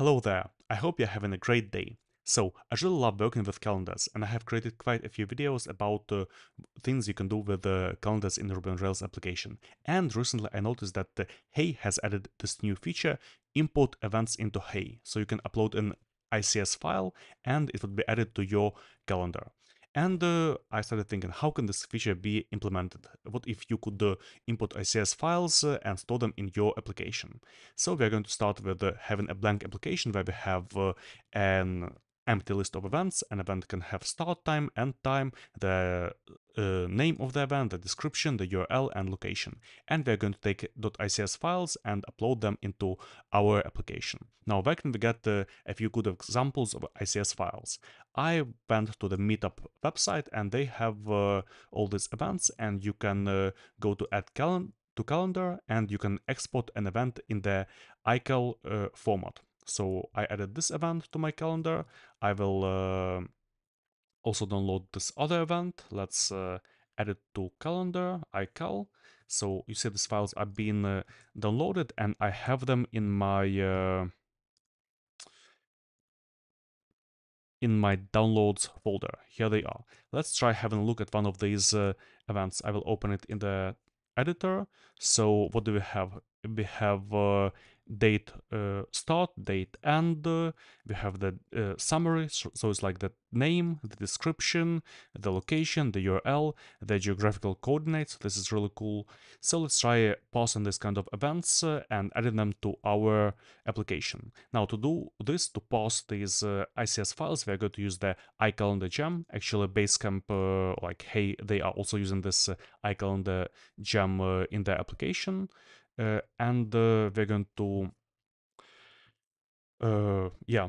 Hello there, I hope you're having a great day. So, I really love working with calendars, and I have created quite a few videos about uh, things you can do with the uh, calendars in the Ruby on Rails application. And recently I noticed that uh, Hey has added this new feature, import events into Hey. So you can upload an ICS file and it would be added to your calendar. And uh, I started thinking, how can this feature be implemented? What if you could uh, input ICS files uh, and store them in your application? So we're going to start with uh, having a blank application where we have uh, an empty list of events. An event can have start time, end time, the uh, name of the event, the description, the URL, and location. And we're going to take .ics files and upload them into our application. Now, where can we get uh, a few good examples of ICS files? I went to the Meetup website and they have uh, all these events and you can uh, go to add calendar to calendar and you can export an event in the iCal uh, format. So I added this event to my calendar. I will uh, also download this other event. Let's uh, add it to calendar, iCal. So you see these files are being uh, downloaded and I have them in my uh, in my downloads folder. Here they are. Let's try having a look at one of these uh, events. I will open it in the editor. So what do we have? We have uh, date uh, start, date end. Uh, we have the uh, summary, so, it's like the name, the description, the location, the URL, the geographical coordinates. This is really cool. So let's try parsing this kind of events uh, and adding them to our application. Now to do this, to parse these uh, ICS files, we're going to use the iCalendar gem. Actually, Basecamp, uh, like Hey, they are also using this iCalendar gem in their application. Uh, and uh, we're going to uh, yeah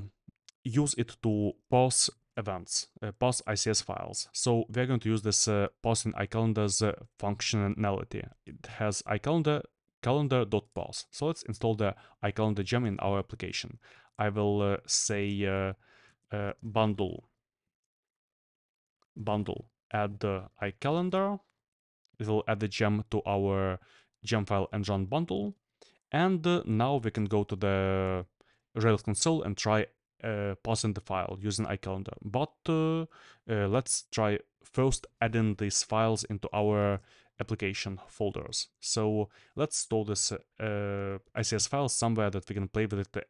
use it to parse events, uh, parse ICS files. So we're going to use this uh, parsing iCalendar's uh, functionality. It has iCalendar calendar.parse. So let's install the iCalendar gem in our application. I will say bundle bundle add the iCalendar. It will add the gem to our gem file and run bundle. And uh, now we can go to the Rails console and try uh, parsing the file using iCalendar. But uh, uh, let's try first adding these files into our application folders. So let's store this uh, ICS file somewhere that we can play with it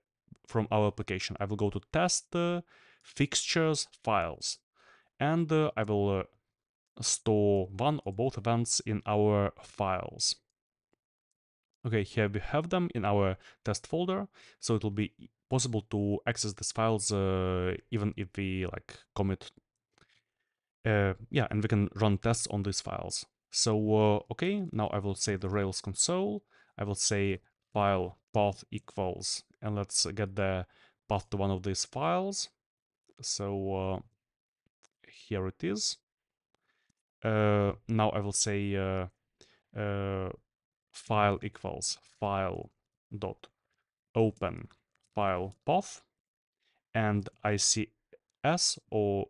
from our application. I will go to test uh, fixtures files and I will store one or both events in our files. Okay, here we have them in our test folder, so it will be possible to access these files uh, even if we like commit. Uh, yeah, and we can run tests on these files. So, uh, okay, now I will say the Rails console. I will say file path equals, and let's get the path to one of these files. So uh, here it is. Uh, now I will say uh, file equals file dot open file path and ICS or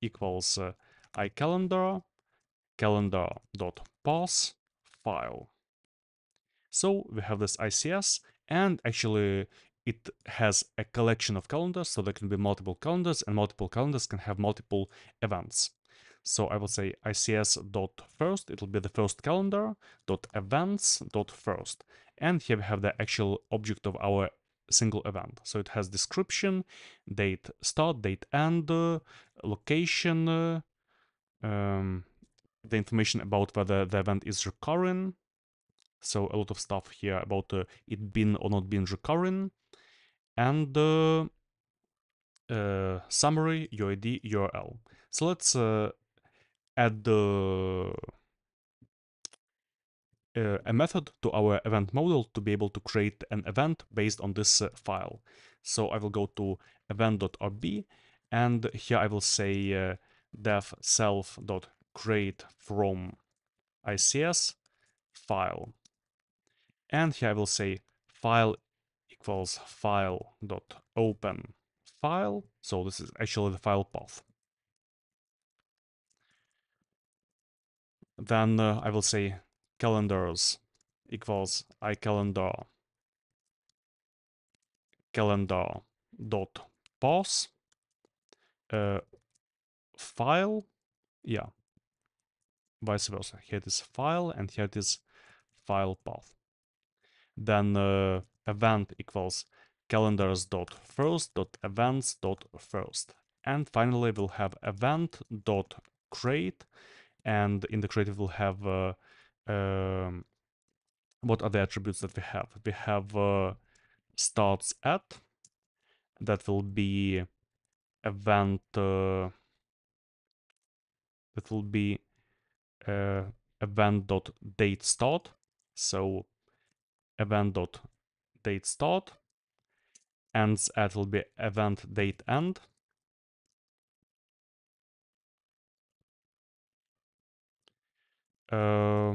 equals uh, iCalendar calendar dot parse file. So we have this ICS and actually it has a collection of calendars so there can be multiple calendars and multiple calendars can have multiple events. So I will say ICS dot first, it'll be the first calendar dot events dot first. And here we have the actual object of our single event. So it has description, date start, date end, uh, location, uh, um, the information about whether the event is recurring. So a lot of stuff here about uh, it being or not being recurring. And uh, uh, summary, UID, URL. So let's uh, add the uh, a method to our event model to be able to create an event based on this uh, file. So I will go to event.rb and here I will say uh, def self.create from ICS file. And here I will say file equals file.open file. So this is actually the file path. Then uh, I will say calendars equals iCalendar. Calendar dot path uh, file yeah. Vice versa. Here it is file and here it is file path. Then uh, event equals calendars dot first dot events dot first. And finally we'll have event dot create and in the creative we'll have uh, um, what are the attributes that we have? We have uh, starts at that will be event uh, that will be uh, event dot date start. So event dot date start ends at will be event date end uh,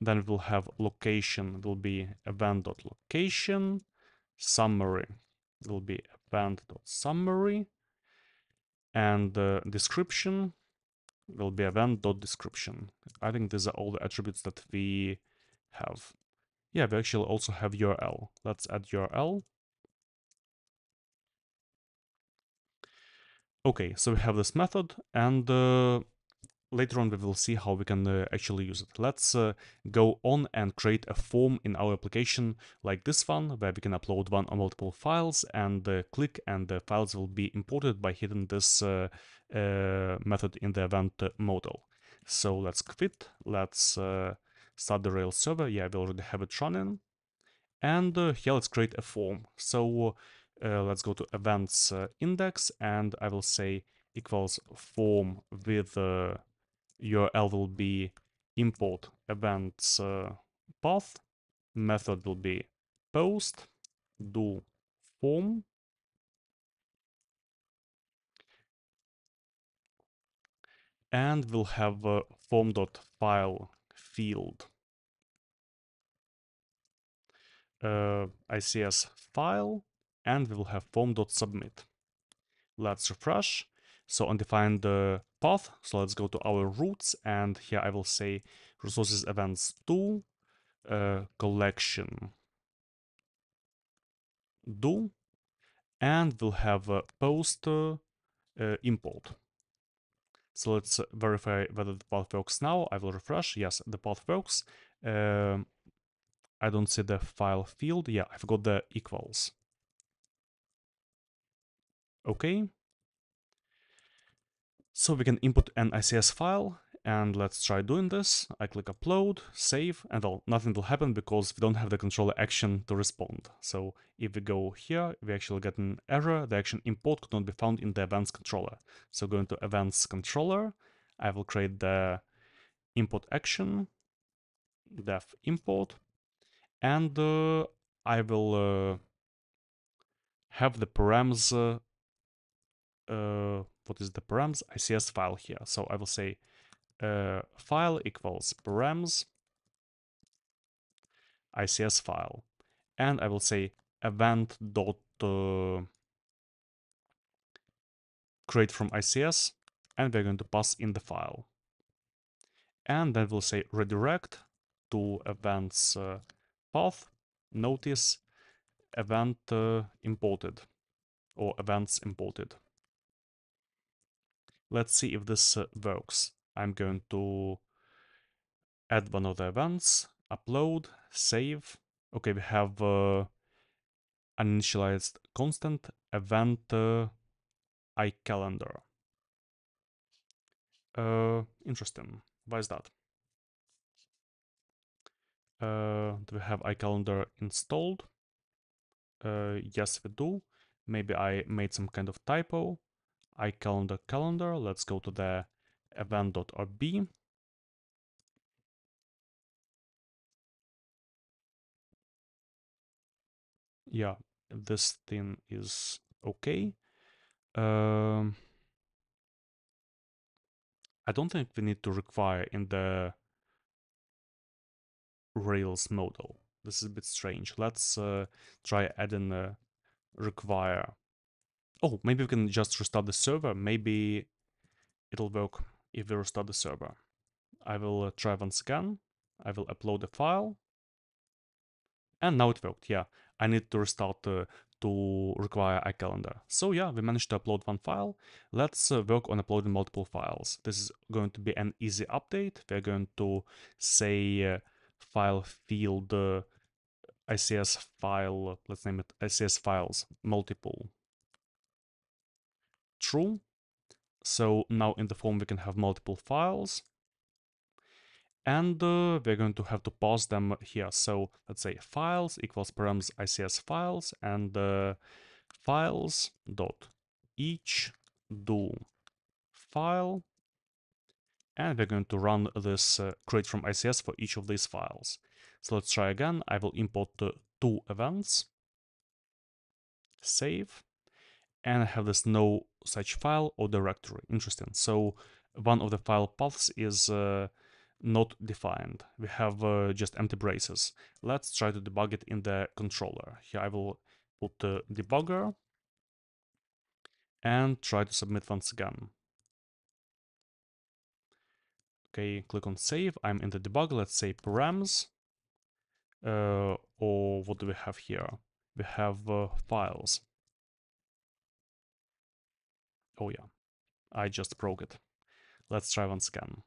then we'll have location will be event dot location summary will be event dot summary and the description will be event dot description. I think these are all the attributes that we have. Yeah we actually also have url let's add url okay so we have this method and uh, later on we will see how we can uh, actually use it. Let's uh, go on and create a form in our application like this one, where we can upload one or multiple files and uh, click and the files will be imported by hitting this uh, uh, method in the event model. So let's quit, let's uh, start the Rails server. Yeah, we already have it running. And here let's create a form. So let's go to events index and I will say equals form with URL will be import events uh, path, method will be post, do form, and we'll have a form.file field. Uh, ICS file, and we will have form.submit. Let's refresh. So undefined the path. So let's go to our routes and here I will say resources events to uh, collection do and we'll have a post uh, uh, import. So let's verify whether the path works now. I will refresh. Yes, the path works. Um, I don't see the file field. Yeah, I've got the equals. Okay, so we can input an ICS file and let's try doing this. I click upload, save, and nothing will happen because we don't have the controller action to respond. So if we go here, we actually get an error. The action import could not be found in the events controller. So going to events controller, I will create the import action, def import, and uh, I will uh, have the params uh, uh what is the params ICS file here. So I will say uh, file equals params ICS file. And I will say event dot uh, create from ICS and we're going to pass in the file. And then we'll say redirect to events uh, path. Notice event uh, imported or events imported. Let's see if this uh, works. I'm going to add one of the events, upload, save. Okay, we have uh, uninitialized constant event uh, iCalendar. Uh, interesting. Why is that? Uh, do we have iCalendar installed? Uh, yes, we do. Maybe I made some kind of typo iCalendar calendar. Let's go to the event.rb. Yeah, this thing is okay. Um, I don't think we need to require in the Rails model. This is a bit strange. Let's uh, try adding a require Oh, maybe we can just restart the server. Maybe it'll work if we restart the server. I will uh, try once again. I will upload the file. And now it worked, yeah. I need to restart uh, to require a calendar. So yeah, we managed to upload one file. Let's uh, work on uploading multiple files. This is going to be an easy update. We're going to say uh, file field uh, ICS file, let's name it ICS files multiple true. So now in the form we can have multiple files and uh, we're going to have to pass them here. So let's say files equals params ICS files and uh, files dot each do file and we're going to run this uh, create from ICS for each of these files. So let's try again. I will import the two events, save, and I have this no such file or directory. Interesting. So one of the file paths is uh, not defined. We have uh, just empty braces. Let's try to debug it in the controller. Here I will put the debugger and try to submit once again. Okay, click on save. I'm in the debugger. Let's say params. Uh, or what do we have here? We have uh, files. Oh yeah, I just broke it. Let's try one scan.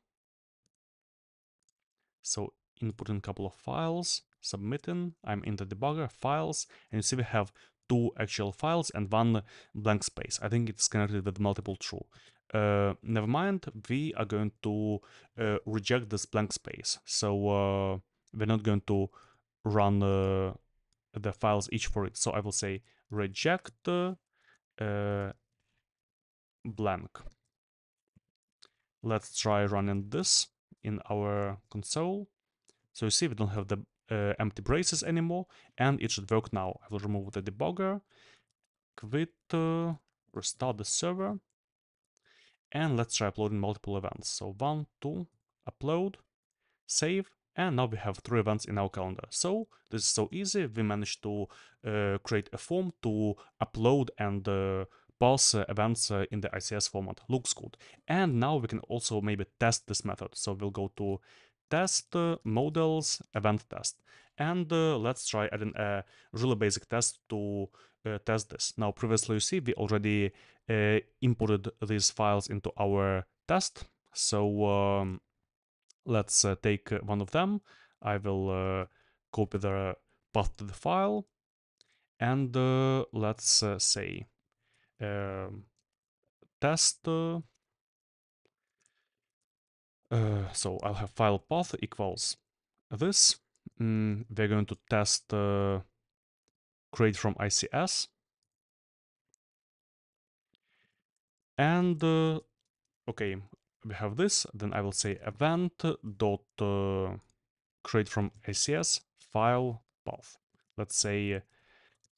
So inputting a couple of files, submitting, I'm in the debugger, files, and you see we have two actual files and one blank space. I think it's connected with multiple true. Uh, never mind, we are going to uh, reject this blank space. So uh, we're not going to run uh, the files each for it. So I will say reject uh, blank. Let's try running this in our console. So you see we don't have the uh, empty braces anymore and it should work now. I will remove the debugger, quit, uh, restart the server and let's try uploading multiple events. So one, two, upload, save, and now we have three events in our calendar. So this is so easy. We managed to uh, create a form to upload and uh, uh, events uh, in the ICS format. Looks good. And now we can also maybe test this method. So we'll go to test uh, models event test. And uh, let's try adding a really basic test to uh, test this. Now, previously you see we already uh, imported these files into our test. So um, let's uh, take one of them. I will copy the path to the file. And let's say um, test uh, so I'll have file path equals this. Mm, we're going to test uh, create from ICS. And uh, okay, we have this. Then I will say event dot uh, create from ICS file path. Let's say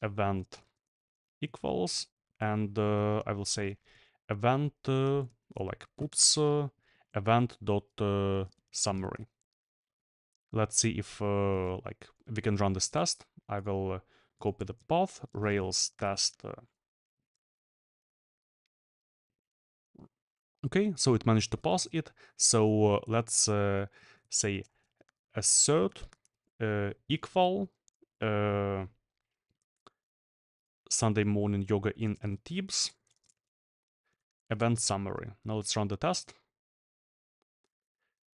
event equals, and uh, I will say event uh, or like puts event dot summary. Let's see if uh, like we can run this test. I will uh, copy the path rails test. Uh. Okay, so it managed to pass it. So uh, let's uh, say assert uh, equal Sunday morning yoga in Antibes event summary. Now let's run the test.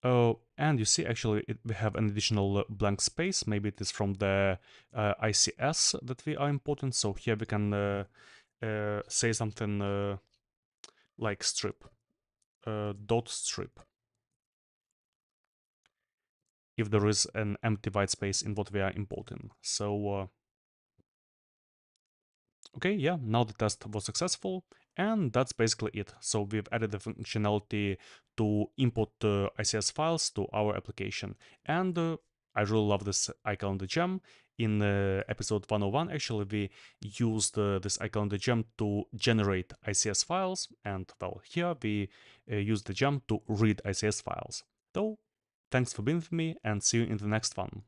Oh, and you see actually it, we have an additional uh, blank space. Maybe it is from the uh, ICS that we are importing. So here we can uh, uh, say something uh, like strip, uh, dot strip. If there is an empty white space in what we are importing. So, okay, yeah, now the test was successful. And that's basically it. So we've added the functionality to import uh, ICS files to our application. And uh, I really love this icon the gem. In uh, episode 101, actually, we used uh, this The gem to generate ICS files. And well, here we uh, use the gem to read ICS files. So, thanks for being with me and see you in the next one.